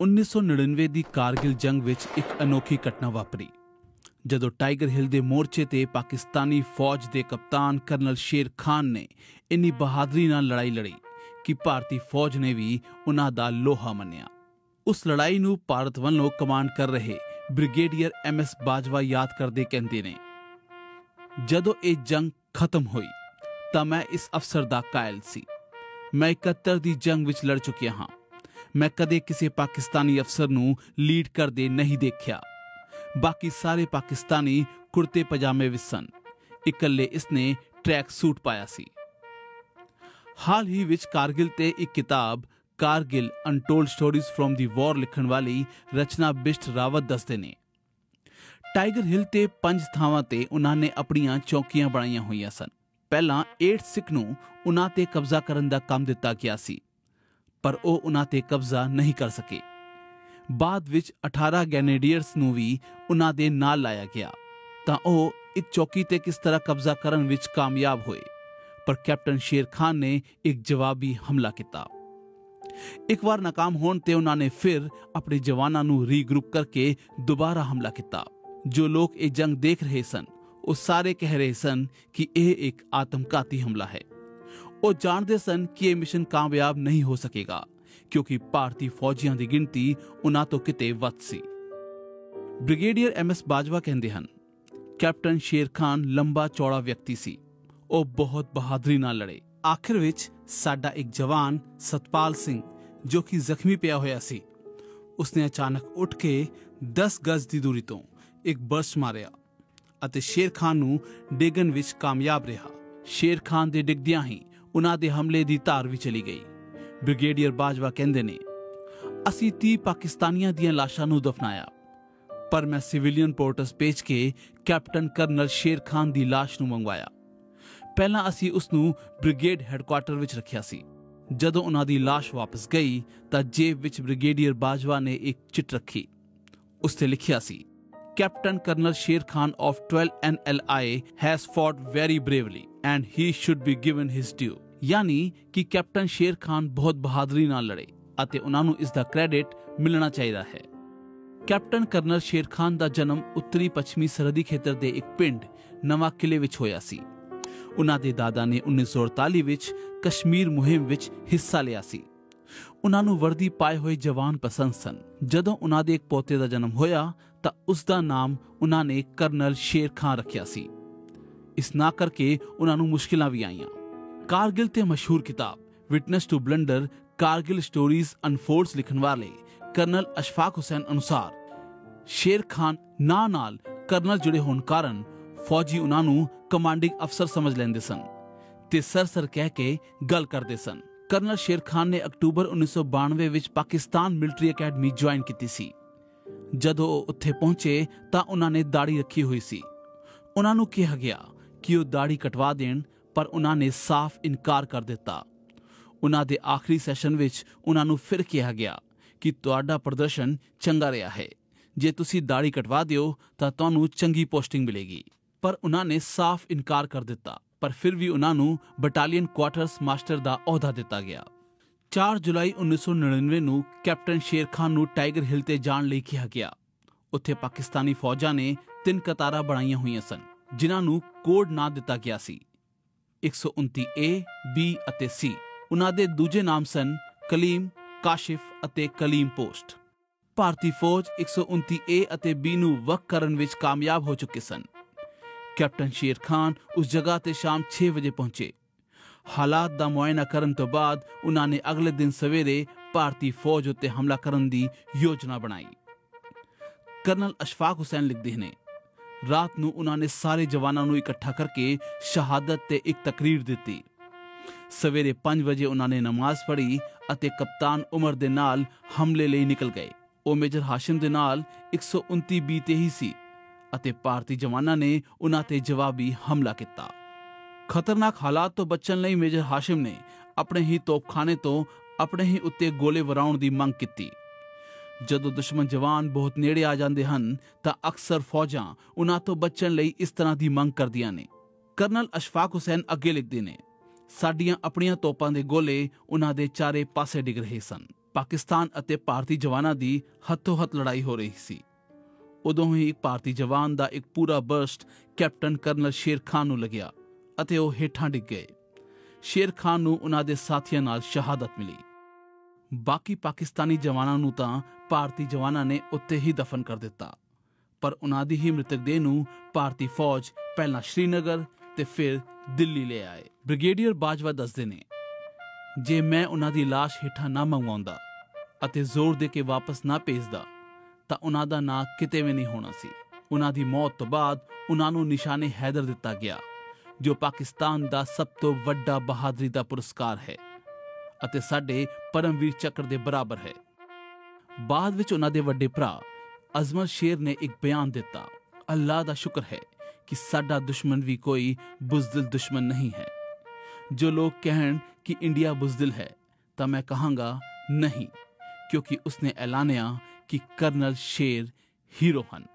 1999 ਦੀ ਕਾਰਗਿਲ ਜੰਗ ਵਿੱਚ ਇੱਕ ਅਨੋਖੀ ਘਟਨਾ ਵਾਪਰੀ, ਜਦੋਂ ਟਾਈਗਰ ਹਿਲ ਦੇ ਮੋਰਚੇ ਤੇ ਪਾਕਿਸਤਾਨੀ ਫੌਜ ਦੇ ਕਪਤਾਨ ਕਰਨਲ ਸ਼ੇਰ ਖਾਨ ਨੇ ਇੰਨੀ ਬਹਾਦਰੀ ਨਾਲ ਲੜਾਈ ਲੜੀ ਕਿ ਭਾਰਤੀ ਫੌਜ ਨੇ ਵੀ ਉਹਨਾਂ ਦਾ ਲੋਹਾ ਮੰਨਿਆ। ਉਸ ਲੜਾਈ ਨੂੰ ਭਾਰਤ ਵੱਲੋਂ ਕਮਾਂਡ ਕਰ ਰਹੇ ਬ੍ਰਿਗੇਡੀਅਰ ਐਮ ਐਸ ਬਾਜਵਾ ਯਾਦ ਕਰਦੇ ਕਹਿੰਦੇ ਨੇ, ਜਦੋਂ ਇਹ ਜੰਗ ਖਤਮ ਹੋਈ ਤਾਂ ਮੈਂ ਇਸ ਅਫਸਰ ਦਾ ਕਾਇਲ ਸੀ। ਮੈਂ 71 ਦੀ ਜੰਗ ਵਿੱਚ ਲੜ ਚੁੱਕਿਆ ਹਾਂ। ਮੈਂ ਕਦੇ ਕਿਸੇ ਪਾਕਿਸਤਾਨੀ ਅਫਸਰ ਨੂੰ ਲੀਡ ਕਰਦੇ ਨਹੀਂ ਦੇਖਿਆ। ਬਾਕੀ ਸਾਰੇ ਪਾਕਿਸਤਾਨੀ ਕੁਰਤੇ ਪਜਾਮੇ ਵਿੱਚ ਸਨ। ਇਕੱਲੇ ਇਸਨੇ ਟਰੈਕ ਸੂਟ ਪਾਇਆ ਸੀ। ਹਾਲ ਹੀ ਵਿੱਚ ਕਾਰਗਿਲ ਤੇ ਇੱਕ ਕਿਤਾਬ, Kargil untold stories from the war ਲਿਖਣ ਵਾਲੀ ਰਚਨਾ ਬਿਸ਼ਟ ਰਾਵਤ ਦੱਸਦੇ ਨੇ। ਟਾਈਗਰ ਹਿੱਲ ਤੇ ਪੰਜ ਥਾਵਾਂ ਤੇ ਉਹਨਾਂ ਨੇ ਆਪਣੀਆਂ ਚੌਕੀਆਂ ਬਣਾਈਆਂ ਹੋਈਆਂ ਸਨ। ਪਹਿਲਾਂ 8 ਸਿੱਖ ਨੂੰ ਉਹਨਾਂ ਤੇ ਕਬਜ਼ਾ ਕਰਨ ਦਾ ਕੰਮ ਦਿੱਤਾ ਗਿਆ ਸੀ। ਪਰ ਉਹ ਉਹਨਾਂ ਤੇ ਕਬਜ਼ਾ ਨਹੀਂ ਕਰ ਸਕੇ। ਬਾਅਦ ਵਿੱਚ 18 ਗੈਨੇਡੀਅਰਸ ਨੂੰ ਵੀ ਉਹਨਾਂ ਦੇ ਨਾਲ ਲਾਇਆ ਗਿਆ। ਤਾਂ ਉਹ ਇੱਕ ਚੌਕੀ ਤੇ ਕਿਸ ਤਰ੍ਹਾਂ ਕਬਜ਼ਾ ਕਰਨ ਵਿੱਚ ਕਾਮਯਾਬ ਹੋਏ, ਪਰ ਕੈਪਟਨ ਸ਼ੇਰ ਖਾਨ ਨੇ ਇੱਕ ਜਵਾਬੀ ਹਮਲਾ ਕੀਤਾ। ਇੱਕ ਵਾਰ ਨਾਕਾਮ ਹੋਣ ਤੇ ਉਹਨਾਂ ਨੇ ਫਿਰ ਆਪਣੇ ਜਵਾਨਾਂ ਨੂੰ ਰੀਗਰੁੱਪ ਕਰਕੇ ਦੁਬਾਰਾ ਹਮਲਾ ਕੀਤਾ। ਜੋ ਲੋਕ ਇਹ ਜੰਗ ਦੇਖ ਰਹੇ ਸਨ, ਉਹ ਸਾਰੇ ਕਹਿ ਰਹੇ ਸਨ ਕਿ ਇਹ ਇੱਕ ਆਤਮਘਾਤੀ ਹਮਲਾ ਹੈ। ਉਹ ਜਾਣਦੇ ਸਨ ਕਿ ਇਹ ਮਿਸ਼ਨ ਕਾਮਯਾਬ ਨਹੀਂ ਹੋ ਸਕੇਗਾ, ਕਿਉਂਕਿ ਭਾਰਤੀ ਫੌਜੀਆਂ ਦੀ ਗਿਣਤੀ ਉਹਨਾਂ ਤੋਂ ਕਿਤੇ ਵੱਧ ਸੀ। ਬ੍ਰਿਗੇਡੀਅਰ ਐਮ ਐਸ ਬਾਜਵਾ ਕਹਿੰਦੇ ਹਨ, ਕੈਪਟਨ ਸ਼ੇਰ ਖਾਨ ਲੰਬਾ ਚੌੜਾ ਵਿਅਕਤੀ ਸੀ। ਉਹ ਬਹੁਤ ਬਹਾਦਰੀ ਨਾਲ ਲੜੇ। ਆਖਿਰ ਵਿੱਚ ਸਾਡਾ ਇੱਕ ਜਵਾਨ ਸਤਪਾਲ ਸਿੰਘ, ਜੋ ਕਿ ਜ਼ਖਮੀ ਪਿਆ ਹੋਇਆ ਸੀ, ਉਸਨੇ ਅਚਾਨਕ ਉੱਠ ਕੇ 10 ਗਜ਼ ਦੀ ਦੂਰੀ ਤੋਂ ਇੱਕ ਬਰਸ ਮਾਰਿਆ ਅਤੇ ਸ਼ੇਰ ਖਾਨ ਨੂੰ ਡੇਗਨ ਵਿੱਚ ਕਾਮਯਾਬ ਰਿਹਾ। ਸ਼ੇਰ ਖਾਨ ਦੇ ਡਿੱਗਦਿਆਂ ਹੀ ਉਹਨਾਂ ਦੇ ਹਮਲੇ ਦੀ ਧਾਰ ਵੀ ਚਲੀ ਗਈ। ਬ੍ਰਿਗੇਡੀਅਰ ਬਾਜਵਾ ਕਹਿੰਦੇ ਨੇ, ਅਸੀਂ 30 ਪਾਕਿਸਤਾਨੀਆਂ ਦੀਆਂ ਲਾਸ਼ਾਂ ਨੂੰ ਦਫਨਾਇਆ, ਪਰ ਮੈਂ ਸਿਵਿਲੀਅਨ ਪੋਰਟਸ ਭੇਜ ਕੇ ਕੈਪਟਨ ਕਰਨਲ ਸ਼ੇਰ ਖਾਨ ਦੀ ਲਾਸ਼ ਨੂੰ ਮੰਗਵਾਇਆ। ਪਹਿਲਾਂ ਅਸੀਂ ਉਸ ਨੂੰ ਬ੍ਰਿਗੇਡ ਹੈੱਡਕੁਆਰਟਰ ਵਿੱਚ ਰੱਖਿਆ ਸੀ। ਜਦੋਂ ਉਹਨਾਂ ਦੀ ਲਾਸ਼ ਵਾਪਸ ਗਈ ਤਾਂ ਜੇਬ ਵਿੱਚ ਬ੍ਰਿਗੇਡੀਅਰ ਬਾਜਵਾ ਨੇ ਇੱਕ ਚਿੱਠ ਰੱਖੀ। ਉਸ ਤੇ ਲਿਖਿਆ ਸੀ captain Karnal Sher Khan of 12 NLI has fought very bravely and he should be given his due ਯਾਨੀ ਕਿ ਕੈਪਟਨ ਸ਼ੇਰ ਖਾਨ ਬਹੁਤ ਬਹਾਦਰੀ ਨਾਲ ਲੜੇ ਅਤੇ ਉਹਨਾਂ ਨੂੰ ਇਸ ਦਾ ਕ੍ਰੈਡਿਟ ਮਿਲਣਾ ਚਾਹੀਦਾ ਹੈ ਕੈਪਟਨ ਕਰਨਲ ਸ਼ੇਰ ਖਾਨ ਦਾ ਜਨਮ ਉੱਤਰੀ ਪੱਛਮੀ ਸਰਹੱਦੀ ਖੇਤਰ ਦੇ ਇੱਕ ਪਿੰਡ ਨਵਾਂ ਕਿਲੇ ਵਿੱਚ ਹੋਇਆ ਸੀ ਉਹਨਾਂ ਦੇ ਦਾਦਾ ਨੇ 1948 ਵਿੱਚ ਕਸ਼ਮੀਰ ਮੁਹਿੰਮ ਵਿੱਚ ਹਿੱਸਾ ਲਿਆ ਸੀ ਉਹਨਾਂ ਨੂੰ ਵਰਦੀ ਪਾਏ ਹੋਏ ਜਵਾਨ ਪਸੰਦ ਸਨ ਜਦੋਂ ਉਹਨਾਂ ਦੇ ਇੱਕ ਪੋਤੇ ਦਾ ਜਨਮ ਹੋਇਆ ਤਾਂ ਉਸ ਦਾ ਨਾਮ ਉਹਨਾਂ ਨੇ ਕਰਨਲ ਸ਼ੇਰ ਖਾਨ ਰੱਖਿਆ ਸੀ। ਇਸ ਨਾ ਕਰਕੇ ਉਹਨਾਂ ਨੂੰ ਮੁਸ਼ਕਿਲਾਂ ਵੀ ਆਈਆਂ। ਕਾਰਗਿਲ ਤੇ ਮਸ਼ਹੂਰ ਕਿਤਾਬ witness to blunder Kargil stories unfolds ਲਿਖਣ ਵਾਲੇ ਕਰਨਲ ਅਸ਼ਫਾਕ ਹੁਸੈਨ ਅਨੁਸਾਰ, ਸ਼ੇਰ ਖਾਨ ਨਾਂ ਨਾਲ ਕਰਨਲ ਜੁੜੇ ਹੋਣ ਕਾਰਨ ਫੌਜੀ ਉਹਨਾਂ ਨੂੰ ਕਮਾਂਡਿੰਗ ਅਫਸਰ ਸਮਝ ਲੈਂਦੇ ਸਨ ਤੇ ਸਰ-ਸਰ ਕਹਿ ਕੇ ਗੱਲ ਕਰਦੇ ਸਨ। ਕਰਨਲ ਸ਼ੇਰ ਖਾਨ ਨੇ ਅਕਤੂਬਰ 1992 ਵਿੱਚ ਪਾਕਿਸਤਾਨ ਮਿਲਟਰੀ ਅਕੈਡਮੀ ਜੁਆਇਨ ਕੀਤੀ ਸੀ। ਜਦੋਂ ਉਹ ਉੱਥੇ ਪਹੁੰਚੇ ਤਾਂ ਉਹਨਾਂ ਨੇ ਦਾੜੀ ਰੱਖੀ ਹੋਈ ਸੀ। ਉਹਨਾਂ ਨੂੰ ਕਿਹਾ ਗਿਆ ਕਿ ਉਹ ਦਾੜੀ ਕਟਵਾ ਦੇਣ, ਪਰ ਉਹਨਾਂ ਨੇ ਸਾਫ਼ ਇਨਕਾਰ ਕਰ ਦਿੱਤਾ। ਉਹਨਾਂ ਦੇ ਆਖਰੀ ਸੈਸ਼ਨ ਵਿੱਚ ਉਹਨਾਂ ਨੂੰ ਫਿਰ ਕਿਹਾ ਗਿਆ ਕਿ ਤੁਹਾਡਾ ਪ੍ਰਦਰਸ਼ਨ ਚੰਗਾ ਰਿਹਾ ਹੈ। ਜੇ ਤੁਸੀਂ ਦਾੜੀ ਕਟਵਾ ਦਿਓ ਤਾਂ ਤੁਹਾਨੂੰ ਚੰਗੀ ਪੋਸਟਿੰਗ ਮਿਲੇਗੀ। ਪਰ ਉਹਨਾਂ ਨੇ ਸਾਫ਼ ਇਨਕਾਰ ਕਰ ਦਿੱਤਾ, ਪਰ ਫਿਰ ਵੀ ਉਹਨਾਂ ਨੂੰ ਬਟਾਲੀਅਨ ਕੁਆਟਰਸ ਮਾਸਟਰ ਦਾ ਅਹੁਦਾ ਦਿੱਤਾ ਗਿਆ। 4 ਜੁਲਾਈ 1999 ਨੂੰ ਕੈਪਟਨ ਸ਼ੇਰ ਖਾਨ ਨੂੰ ਟਾਈਗਰ ਹਿੱਲ ਤੇ ਜਾਣ ਲਈ ਕਿਹਾ ਗਿਆ। ਉੱਥੇ ਪਾਕਿਸਤਾਨੀ ਫੌਜਾਂ ਨੇ ਤਿੰਨ ਕਤਾਰਾਂ ਬਣਾਈਆਂ ਹੋਈਆਂ ਸਨ, ਜਿਨ੍ਹਾਂ ਨੂੰ ਕੋਡ ਨਾਂ ਦਿੱਤਾ ਗਿਆ ਸੀ। 129 ਏ, ਬੀ ਅਤੇ ਸੀ। ਉਹਨਾਂ ਦੇ ਦੂਜੇ ਨਾਮ ਸਨ ਕਲੀਮ, ਕਾਸ਼ਿਫ ਅਤੇ ਕਲੀਮ ਪੋਸਟ। ਭਾਰਤੀ ਫੌਜ 129 ਏ ਅਤੇ ਬੀ ਨੂੰ ਵਕ ਕਰਨ ਵਿੱਚ ਕਾਮਯਾਬ ਹੋ ਚੁੱਕੇ ਸਨ। ਕੈਪਟਨ ਸ਼ੇਰ ਖਾਨ ਉਸ ਜਗ੍ਹਾ ਤੇ ਸ਼ਾਮ 6 ਵਜੇ ਪਹੁੰਚੇ। ਹਾਲਾਤ ਦਾ ਮੁਆਇਨਾ ਕਰਨ ਤੋਂ ਬਾਅਦ ਉਹਨਾਂ ਨੇ ਅਗਲੇ ਦਿਨ ਸਵੇਰੇ ਭਾਰਤੀ ਫੌਜ ਉੱਤੇ ਹਮਲਾ ਕਰਨ ਦੀ ਯੋਜਨਾ ਬਣਾਈ। ਕਰਨਲ ਅਸ਼ਫਾਕ ਹੁਸੈਨ ਲਿਖਦੇ ਨੇ, ਰਾਤ ਨੂੰ ਉਹਨਾਂ ਨੇ ਸਾਰੇ ਜਵਾਨਾਂ ਨੂੰ ਇਕੱਠਾ ਕਰਕੇ ਸ਼ਹਾਦਤ ਤੇ ਇੱਕ ਤਕਰੀਰ ਦਿੱਤੀ। ਸਵੇਰੇ 5 ਵਜੇ ਉਹਨਾਂ ਨੇ ਨਮਾਜ਼ ਪੜ੍ਹੀ ਅਤੇ ਕਪਤਾਨ ਉਮਰ ਦੇ ਨਾਲ ਹਮਲੇ ਲਈ ਨਿਕਲ ਗਏ। ਉਹ ਮੇਜਰ ਹਾਸ਼ਿਮ ਦੇ ਨਾਲ 129 ਬੀ ਤੇ ਹੀ ਸੀ ਅਤੇ ਭਾਰਤੀ ਜਵਾਨਾਂ ਨੇ ਉਹਨਾਂ ਤੇ ਜਵਾਬੀ ਹਮਲਾ ਕੀਤਾ। ਖਤਰਨਾਕ ਹਾਲਾਤ ਤੋਂ ਬਚਣ ਲਈ ਮੇਜਰ ਹਾਸ਼ਿਮ ਨੇ ਆਪਣੇ ਹੀ ਤੋਪਖਾਨੇ ਤੋਂ ਆਪਣੇ ਹੀ ਉੱਤੇ ਗੋਲੇ ਵਰਾਉਣ ਦੀ ਮੰਗ ਕੀਤੀ। ਜਦੋਂ ਦੁਸ਼ਮਣ ਜਵਾਨ ਬਹੁਤ ਨੇੜੇ ਆ ਜਾਂਦੇ ਹਨ, ਤਾਂ ਅਕਸਰ ਫੌਜਾਂ ਉਹਨਾਂ ਤੋਂ ਬਚਣ ਲਈ ਇਸ ਤਰ੍ਹਾਂ ਦੀ ਮੰਗ ਕਰਦੀਆਂ ਨੇ। ਕਰਨਲ ਅਸ਼ਫਾਕ ਹੁਸੈਨ ਅੱਗੇ ਲਿਖਦੇ ਨੇ, ਸਾਡੀਆਂ ਆਪਣੀਆਂ ਤੋਪਾਂ ਦੇ ਗੋਲੇ ਉਹਨਾਂ ਦੇ ਚਾਰੇ ਪਾਸੇ ਡਿੱਗ ਰਹੇ ਸਨ। ਪਾਕਿਸਤਾਨ ਅਤੇ ਭਾਰਤੀ ਜਵਾਨਾਂ ਦੀ ਹੱਥੋਂ-ਹੱਥ ਲੜਾਈ ਹੋ ਰਹੀ ਸੀ। ਉਦੋਂ ਹੀ ਇੱਕ ਭਾਰਤੀ ਜਵਾਨ ਦਾ ਇੱਕ ਪੂਰਾ burst captain colonel Sher Khan ਨੂੰ ਲੱਗਿਆ। ਅਤੇ ਉਹ ਹੇਠਾਂ ਡਿੱਗ ਗਏ। ਸ਼ੇਰ ਖਾਨ ਨੂੰ ਉਹਨਾਂ ਦੇ ਸਾਥੀਆਂ ਨਾਲ ਸ਼ਹਾਦਤ ਮਿਲੀ। ਬਾਕੀ ਪਾਕਿਸਤਾਨੀ ਜਵਾਨਾਂ ਨੂੰ ਤਾਂ ਭਾਰਤੀ ਜਵਾਨਾਂ ਨੇ ਉੱਥੇ ਹੀ ਦਫਨ ਕਰ ਦਿੱਤਾ। ਪਰ ਉਹਨਾਂ ਦੀ ਹੀ ਮ੍ਰਿਤਕ ਦੇਹ ਨੂੰ ਭਾਰਤੀ ਫੌਜ ਪਹਿਲਾਂ ਸ਼੍ਰੀਨਗਰ ਤੇ ਫਿਰ ਦਿੱਲੀ ਲੈ ਆਏ। ਬ੍ਰਿਗੇਡੀਅਰ ਬਾਜਵਾ ਦੱਸਦੇ ਨੇ, ਜੇ ਮੈਂ ਉਹਨਾਂ ਦੀ লাশ ਹੇਠਾਂ ਨਾ ਮੰਗਵਾਉਂਦਾ ਅਤੇ ਜ਼ੋਰ ਦੇ ਕੇ ਵਾਪਸ ਨਾ ਭੇਜਦਾ, ਤਾਂ ਉਹਨਾਂ ਦਾ ਨਾਂ ਕਿਤੇ ਵੀ ਨਹੀਂ ਹੋਣਾ ਸੀ। ਉਹਨਾਂ ਦੀ ਮੌਤ ਤੋਂ ਬਾਅਦ ਉਹਨਾਂ ਨੂੰ ਨਿਸ਼ਾਨੇ ਹੈਦਰ ਦਿੱਤਾ ਗਿਆ। ਜੋ ਪਾਕਿਸਤਾਨ ਦਾ ਸਭ ਤੋਂ ਵੱਡਾ ਬਹਾਦਰੀ ਦਾ ਪੁਰਸਕਾਰ ਹੈ ਅਤੇ ਸਾਡੇ ਪਰਮਵੀਰ ਚੱਕਰ ਦੇ ਬਰਾਬਰ ਹੈ। ਬਾਅਦ ਵਿੱਚ ਉਹਨਾਂ ਦੇ ਵੱਡੇ ਭਰਾ ਅਜ਼ਮਤ ਸ਼ੇਰ ਨੇ ਇੱਕ ਬਿਆਨ ਦਿੱਤਾ। ਅੱਲਾਹ ਦਾ ਸ਼ੁਕਰ ਹੈ ਕਿ ਸਾਡਾ ਦੁਸ਼ਮਣ ਵੀ ਕੋਈ ਬੁਜ਼ਦਿਲ ਦੁਸ਼ਮਣ ਨਹੀਂ ਹੈ। ਜੋ ਲੋਕ ਕਹਿਣ ਕਿ ਇੰਡੀਆ ਬੁਜ਼ਦਿਲ ਹੈ, ਤਾਂ ਮੈਂ ਕਹਾਂਗਾ ਨਹੀਂ, ਕਿਉਂਕਿ ਉਸਨੇ ਐਲਾਨਿਆ ਕਿ ਕਰਨਲ ਸ਼ੇਰ ਹੀਰੋ ਹਨ।